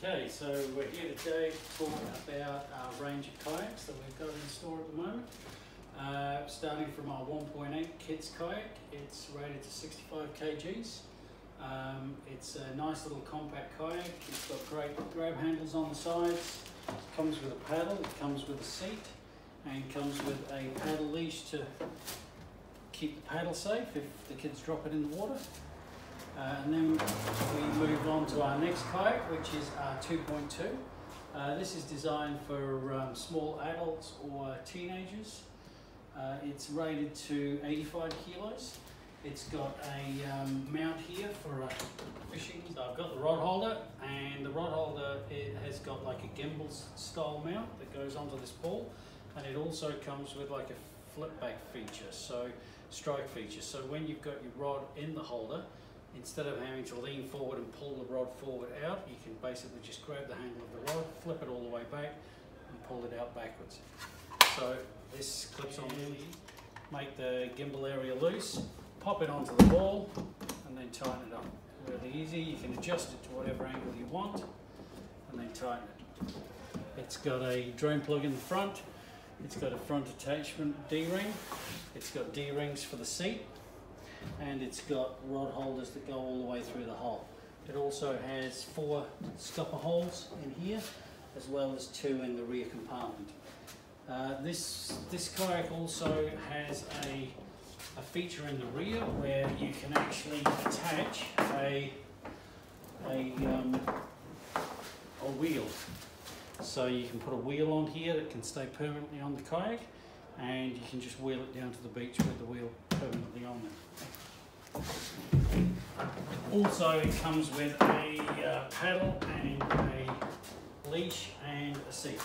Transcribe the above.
Okay, so we're here today to talk about our range of kayaks that we've got in store at the moment. Uh, starting from our 1.8 kids kayak, it's rated to 65 kgs. Um, it's a nice little compact kayak. It's got great grab handles on the sides. It comes with a paddle. It comes with a seat, and comes with a paddle leash to keep the paddle safe if the kids drop it in the water. Uh, and then we move on to our next kayak, which is our 2.2. Uh, this is designed for um, small adults or teenagers. Uh, it's rated to 85 kilos. It's got a um, mount here for uh, fishing. So I've got the rod holder, and the rod holder has got like a gimbal style mount that goes onto this ball, and it also comes with like a flip back feature, so strike feature. So when you've got your rod in the holder, instead of having to lean forward and pull the rod forward out, you can basically just grab the handle of the rod, flip it all the way back, and pull it out backwards. So this clips on really make the gimbal area loose, pop it onto the ball, and then tighten it up. Really easy, you can adjust it to whatever angle you want, and then tighten it. It's got a drain plug in the front, it's got a front attachment D-ring, it's got D-rings for the seat, and it's got rod holders that go all the way through the hull. It also has four scupper holes in here, as well as two in the rear compartment. Uh, this, this kayak also has a, a feature in the rear where you can actually attach a, a, um, a wheel. So you can put a wheel on here that can stay permanently on the kayak and you can just wheel it down to the beach with the wheel permanently on there. Also, it comes with a uh, paddle and a leash and a seat.